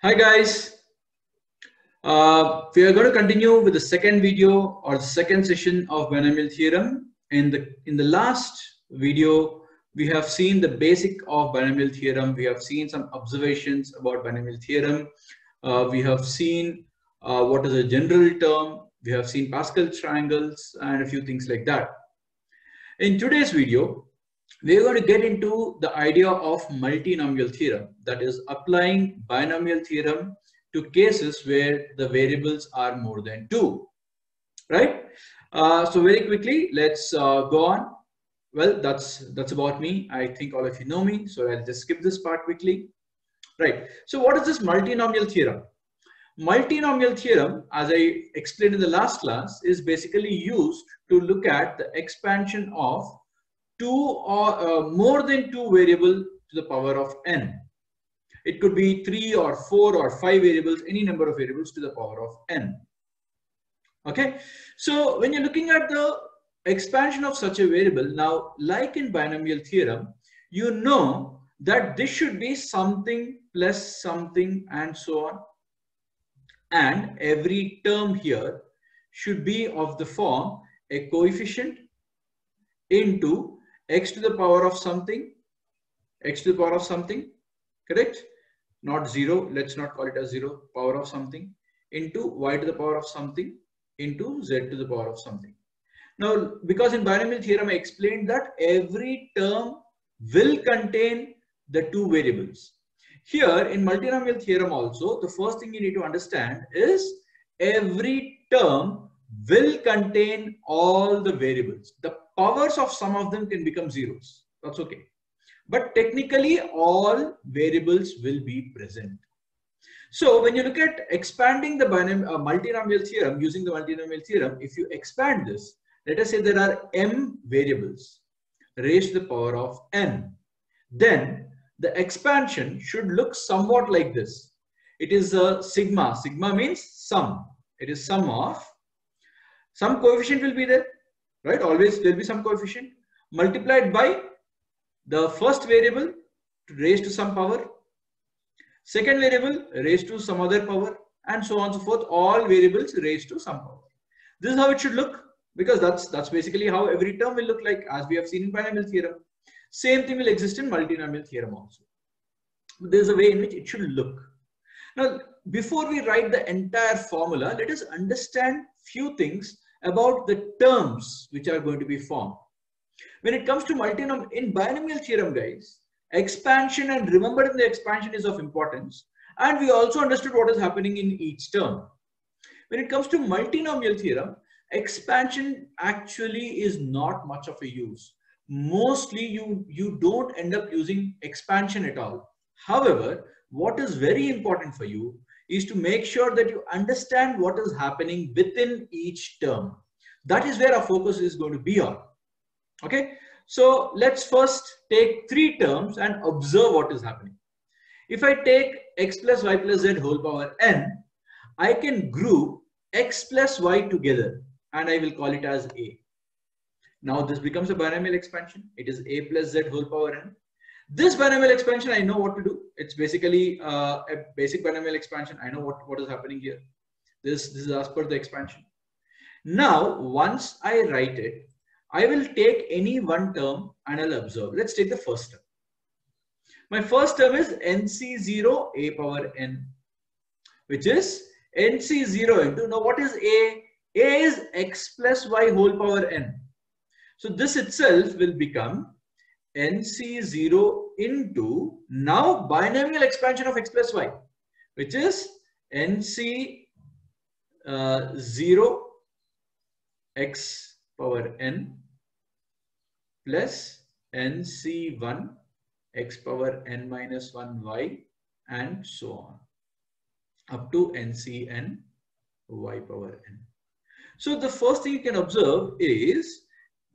Hi guys. Uh, we are going to continue with the second video or the second session of binomial theorem. In the in the last video, we have seen the basic of binomial theorem. We have seen some observations about binomial theorem. Uh, we have seen uh, what is a general term. We have seen Pascal triangles and a few things like that. In today's video, we're going to get into the idea of multinomial theorem that is applying binomial theorem to cases where the variables are more than two right? Uh, so very quickly let's uh, go on. Well that's that's about me. I think all of you know me so i'll just skip this part quickly. Right so what is this multinomial theorem? Multinomial theorem as i explained in the last class is basically used to look at the expansion of two or uh, more than two variable to the power of n. It could be three or four or five variables, any number of variables to the power of n. Okay, so when you're looking at the expansion of such a variable, now like in binomial theorem, you know that this should be something plus something and so on. And every term here should be of the form a coefficient into x to the power of something, x to the power of something, correct? Not zero, let's not call it as zero, power of something, into y to the power of something, into z to the power of something. Now, because in binomial theorem, I explained that every term will contain the two variables. Here in multinomial theorem also, the first thing you need to understand is every term will contain all the variables. The powers of some of them can become zeros. That's okay. But technically all variables will be present. So when you look at expanding the uh, multinomial theorem, using the multinomial theorem, if you expand this, let us say there are m variables raised to the power of n, then the expansion should look somewhat like this. It is a sigma. Sigma means sum. It is sum of some coefficient will be there right? Always there'll be some coefficient multiplied by the first variable raised to some power, second variable raised to some other power, and so on and so forth. All variables raised to some power. This is how it should look because that's that's basically how every term will look like as we have seen in binomial theorem. Same thing will exist in multinomial theorem also. There's a way in which it should look. Now, before we write the entire formula, let us understand few things about the terms which are going to be formed. When it comes to multinomial, in binomial theorem, guys, expansion and remembering the expansion is of importance. And we also understood what is happening in each term. When it comes to multinomial theorem, expansion actually is not much of a use. Mostly you, you don't end up using expansion at all. However, what is very important for you is to make sure that you understand what is happening within each term. That is where our focus is going to be on. Okay, so let's first take three terms and observe what is happening. If I take x plus y plus z whole power n, I can group x plus y together and I will call it as a. Now this becomes a binomial expansion. It is a plus z whole power n. This binomial expansion, I know what to do. It's basically uh, a basic binomial expansion. I know what, what is happening here. This, this is as per the expansion. Now, once I write it, I will take any one term and I'll observe. Let's take the first term. My first term is NC0 a power n, which is NC0 into, now what is A? A is x plus y whole power n. So this itself will become NC0 into now binomial expansion of x plus y, which is NC uh, 0 x power n plus NC1 x power n minus 1 y and so on up to NCN y power n. So the first thing you can observe is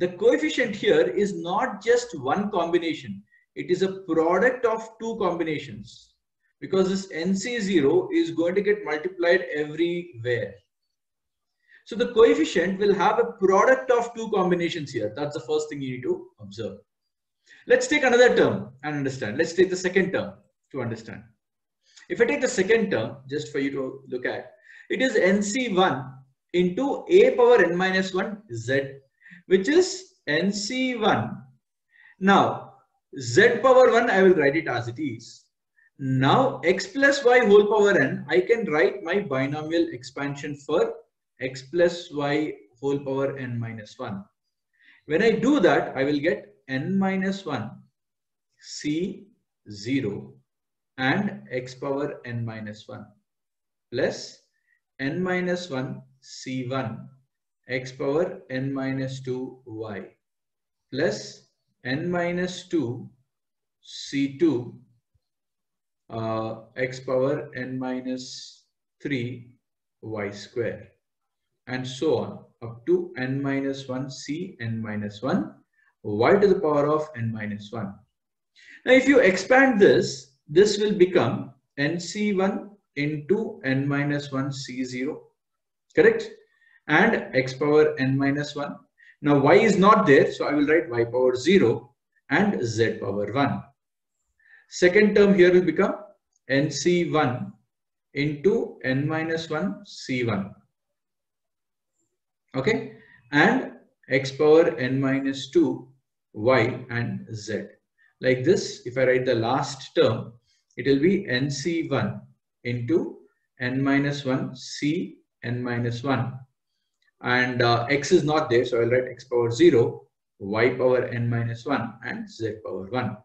the coefficient here is not just one combination. It is a product of two combinations because this NC0 is going to get multiplied everywhere. So the coefficient will have a product of two combinations here. That's the first thing you need to observe. Let's take another term and understand. Let's take the second term to understand. If I take the second term, just for you to look at, it is NC1 into a power n minus 1 z, which is NC1. Now, z power 1, I will write it as it is. Now, x plus y whole power n, I can write my binomial expansion for x plus y whole power n minus 1. When I do that, I will get n minus 1 c 0 and x power n minus 1 plus n minus 1 c1 x power n minus 2 y plus n minus 2 c2 uh, x power n minus 3 y square and so on up to n minus 1 c n minus 1 y to the power of n minus 1. Now if you expand this, this will become nc1 into n minus 1 c0 correct and x power n minus 1 now y is not there so i will write y power 0 and z power 1 second term here will become nc1 into n minus 1 c1 okay? And x power n minus 2 y and z. Like this if i write the last term it will be nc1 into n minus 1 c n minus 1 and uh, x is not there so i'll write x power 0 y power n minus 1 and z power 1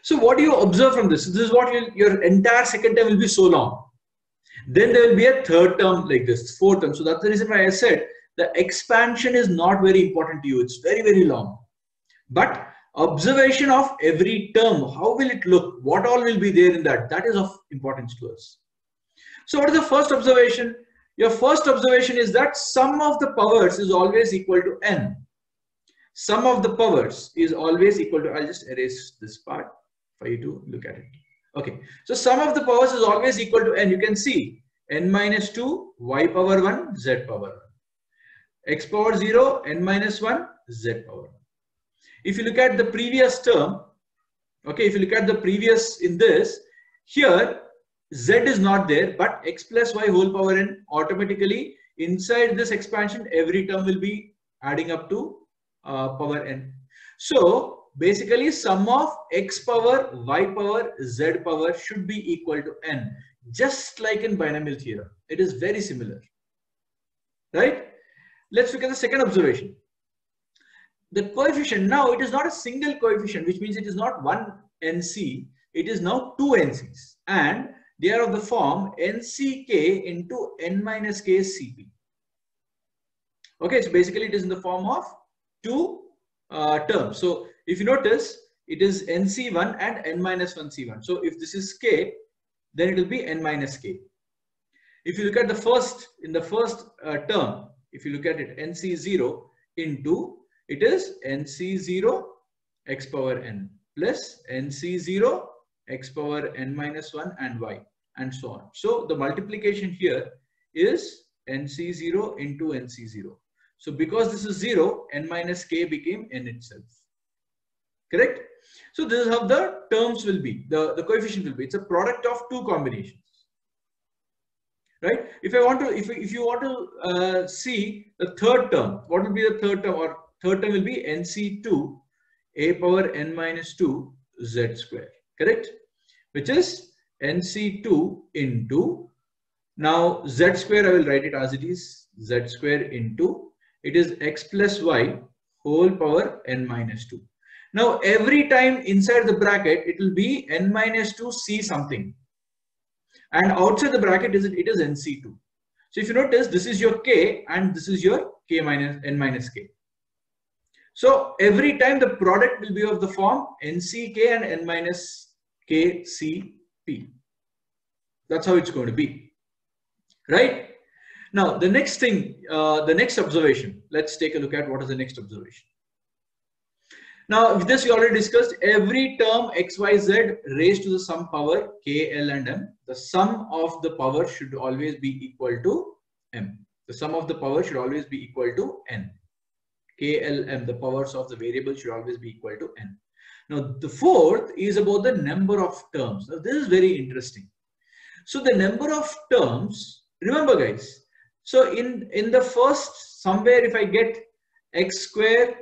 so what do you observe from this? This is what your entire second term will be so long. Then there will be a third term like this fourth term. So that's the reason why i said the expansion is not very important to you. It's very very long. But observation of every term how will it look? What all will be there in that? That is of importance to us. So what is the first observation your first observation is that sum of the powers is always equal to n. Sum of the powers is always equal to i'll just erase this part for you to look at it. Okay. So sum of the powers is always equal to n. You can see n minus 2 y power 1 z power 1 x power 0 n minus 1 z power 1 if you look at the previous term, okay, if you look at the previous in this, here z is not there, but x plus y whole power n automatically inside this expansion, every term will be adding up to uh, power n. So basically sum of x power, y power, z power should be equal to n, just like in binomial theorem. It is very similar, right? Let's look at the second observation the coefficient now it is not a single coefficient which means it is not one nc it is now two ncs and they are of the form nck into n minus k cp okay so basically it is in the form of two uh, terms. So if you notice it is nc1 and n minus 1 c1 so if this is k then it will be n minus k. If you look at the first in the first uh, term if you look at it nc0 into it is nc0 x power n plus nc0 x power n minus 1 and y and so on. So the multiplication here is nc0 into nc0. So because this is 0, n minus k became n itself. Correct? So this is how the terms will be, the, the coefficient will be. It's a product of two combinations. Right? If I want to, if, if you want to uh, see the third term, what will be the third term or Third term will be NC2 a power n minus 2 z square, correct? Which is NC2 into, now z square I will write it as it is, z square into, it is x plus y whole power n minus 2. Now every time inside the bracket it will be n minus 2 c something and outside the bracket is it, it is nc2. So if you notice this is your k and this is your k minus n minus k. So every time the product will be of the form NCK and N minus KCP. That's how it's going to be. Right? Now, the next thing, uh, the next observation, let's take a look at what is the next observation. Now, this we already discussed, every term xyz raised to the sum power k, l and m, the sum of the power should always be equal to m. The sum of the power should always be equal to n. KLM, the powers of the variable should always be equal to n. Now, the fourth is about the number of terms. Now, this is very interesting. So, the number of terms, remember guys, so in, in the first, somewhere if I get x square,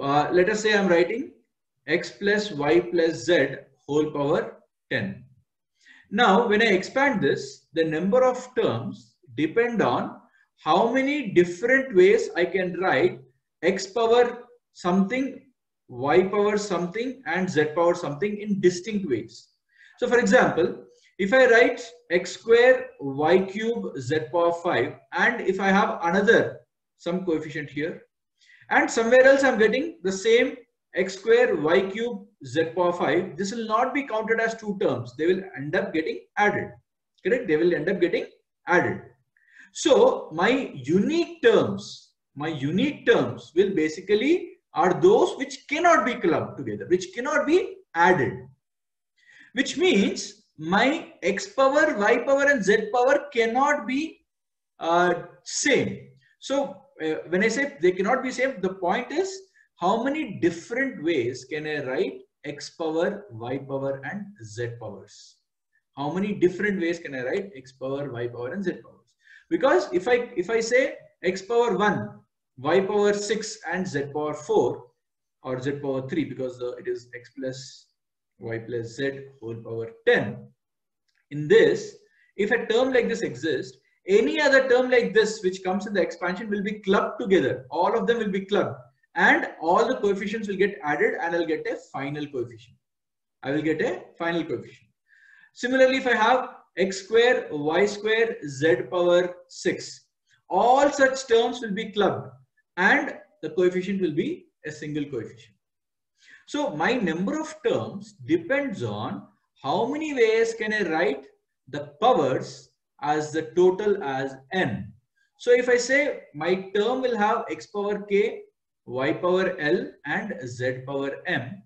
uh, let us say I'm writing x plus y plus z whole power 10. Now, when I expand this, the number of terms depend on how many different ways I can write x power something, y power something and z power something in distinct ways. So for example, if I write x square y cube z power 5 and if I have another some coefficient here and somewhere else I'm getting the same x square y cube z power 5 this will not be counted as two terms. They will end up getting added. Correct? They will end up getting added. So my unique terms my unique terms will basically are those which cannot be clubbed together which cannot be added which means my x power, y power and z power cannot be uh, same. So uh, when I say they cannot be same, the point is how many different ways can I write x power, y power and z powers? How many different ways can I write x power, y power and z powers? Because if I if I say x power 1, y power 6 and z power 4 or z power 3 because uh, it is x plus y plus z whole power 10. In this, if a term like this exists, any other term like this which comes in the expansion will be clubbed together. All of them will be clubbed and all the coefficients will get added and I'll get a final coefficient. I will get a final coefficient. Similarly, if I have x square, y square, z power 6, all such terms will be clubbed and the coefficient will be a single coefficient. So my number of terms depends on how many ways can I write the powers as the total as n. So if I say my term will have x power k, y power l and z power m,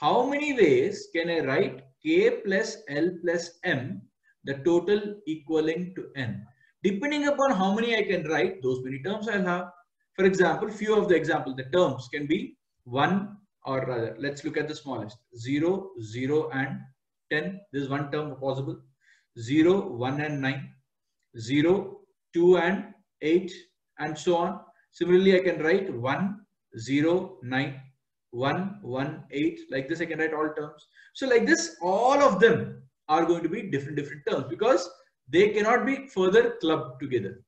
how many ways can I write k plus l plus m, the total equaling to n? Depending upon how many I can write, those many terms I'll have. For example, few of the example, the terms can be 1, or rather let's look at the smallest. 0 0 and 10 this is one term possible. 0 1 and 9 0 2 and 8 and so on. Similarly i can write 1 0 9 1 1 8 like this i can write all terms. So like this all of them are going to be different different terms because they cannot be further clubbed together.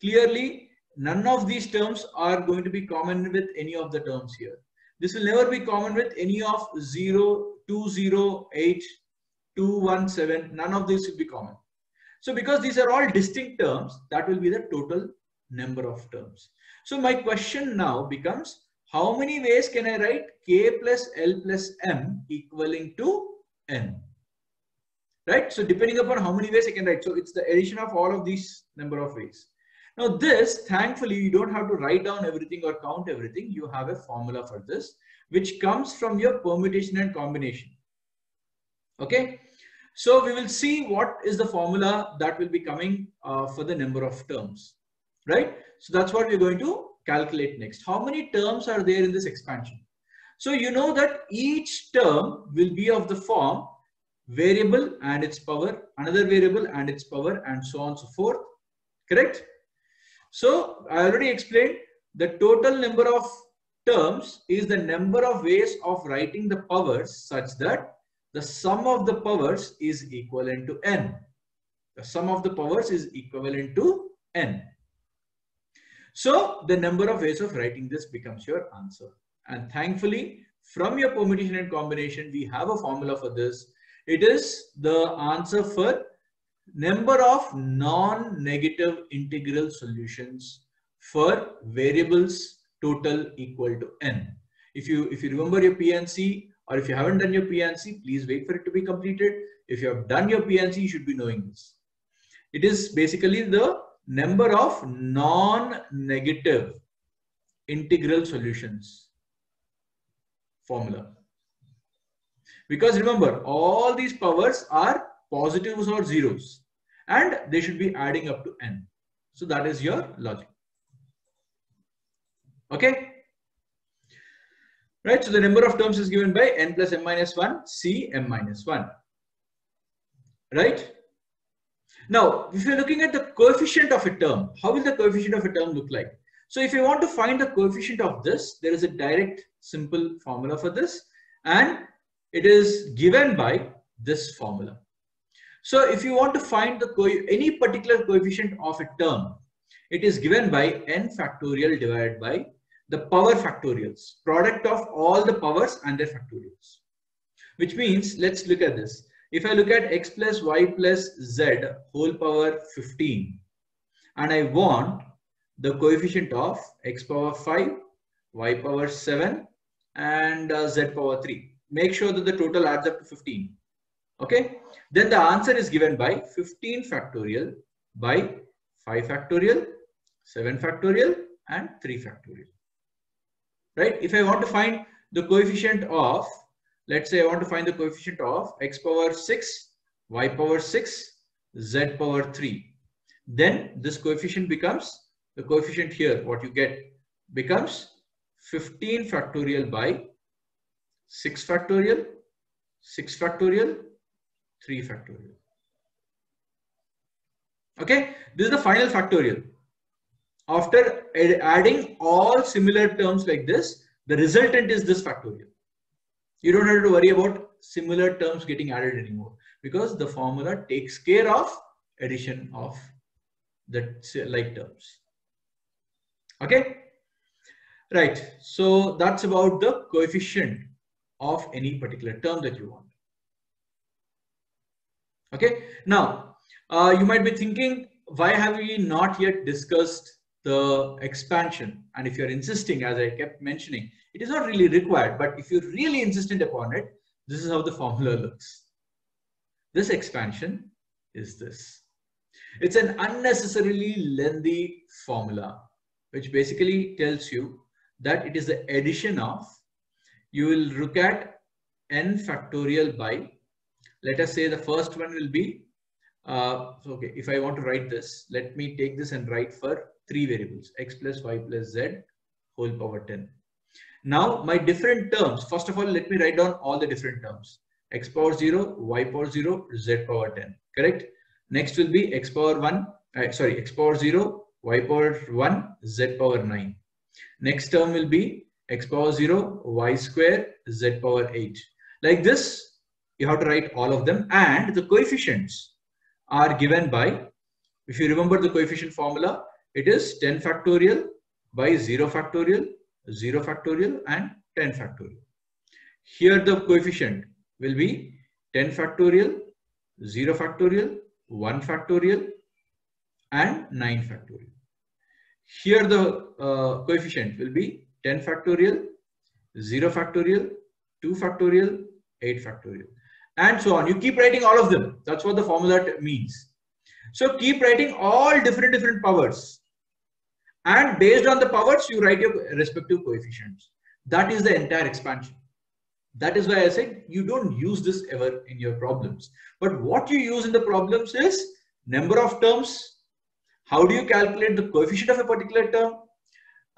Clearly none of these terms are going to be common with any of the terms here this will never be common with any of 0, 2, 0, 8, 2, 1, 7. None of these will be common. So because these are all distinct terms, that will be the total number of terms. So my question now becomes, how many ways can I write k plus l plus m equaling to n? Right? So depending upon how many ways I can write. So it's the addition of all of these number of ways. Now this, thankfully, you don't have to write down everything or count everything. You have a formula for this, which comes from your permutation and combination. Okay. So we will see what is the formula that will be coming uh, for the number of terms, right? So that's what we're going to calculate next. How many terms are there in this expansion? So you know that each term will be of the form variable and its power, another variable and its power, and so on and so forth. Correct? So I already explained the total number of terms is the number of ways of writing the powers such that the sum of the powers is equivalent to n. The sum of the powers is equivalent to n. So the number of ways of writing this becomes your answer. And thankfully, from your permutation and combination, we have a formula for this. It is the answer for number of non-negative integral solutions for variables total equal to n. If you, if you remember your PNC or if you haven't done your PNC, please wait for it to be completed. If you have done your PNC, you should be knowing this. It is basically the number of non-negative integral solutions formula. Because remember, all these powers are positives or zeros and they should be adding up to n. So that is your logic. Okay, Right, so the number of terms is given by n plus m minus 1, c m minus 1. Right? Now, if you're looking at the coefficient of a term, how will the coefficient of a term look like? So if you want to find the coefficient of this, there is a direct simple formula for this and it is given by this formula. So if you want to find the any particular coefficient of a term, it is given by n factorial divided by the power factorials, product of all the powers and their factorials. Which means, let's look at this. If I look at x plus y plus z whole power 15 and I want the coefficient of x power 5, y power 7 and uh, z power 3. Make sure that the total adds up to 15. Okay. Then the answer is given by 15 factorial by 5 factorial, 7 factorial and 3 factorial. Right. If I want to find the coefficient of, let's say I want to find the coefficient of x power 6, y power 6, z power 3. Then this coefficient becomes the coefficient here, what you get becomes 15 factorial by 6 factorial, 6 factorial, 3 factorial. Okay, this is the final factorial. After adding all similar terms like this, the resultant is this factorial. You don't have to worry about similar terms getting added anymore because the formula takes care of addition of the like terms okay right so that's about the coefficient of any particular term that you want okay? Now uh, you might be thinking why have we not yet discussed the expansion? And if you're insisting as i kept mentioning it is not really required but if you're really insistent upon it this is how the formula looks. This expansion is this. It's an unnecessarily lengthy formula which basically tells you that it is the addition of, you will look at n factorial by, let us say the first one will be, uh, okay, if I want to write this, let me take this and write for three variables, x plus y plus z whole power 10. Now my different terms, first of all, let me write down all the different terms. x power 0, y power 0, z power 10, correct? Next will be x power 1, uh, sorry, x power 0, y power 1, z power 9. Next term will be x power 0, y square, z power 8. Like this, you have to write all of them and the coefficients are given by, if you remember the coefficient formula, it is 10 factorial by 0 factorial, 0 factorial and 10 factorial. Here the coefficient will be 10 factorial, 0 factorial, 1 factorial and 9 factorial. Here the uh, coefficient will be 10 factorial, 0 factorial, 2 factorial, 8 factorial and so on. You keep writing all of them. That's what the formula means. So keep writing all different different powers and based on the powers you write your respective coefficients. That is the entire expansion. That is why I said you don't use this ever in your problems. But what you use in the problems is number of terms, how do you calculate the coefficient of a particular term?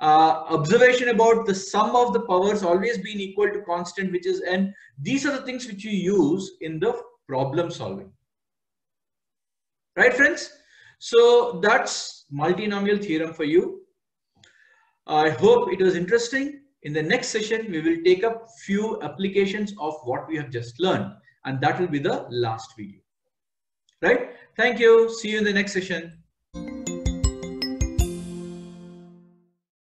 Uh, observation about the sum of the powers always being equal to constant, which is n. These are the things which you use in the problem solving. Right, friends? So that's multinomial theorem for you. I hope it was interesting. In the next session, we will take up few applications of what we have just learned. And that will be the last video. Right? Thank you. See you in the next session.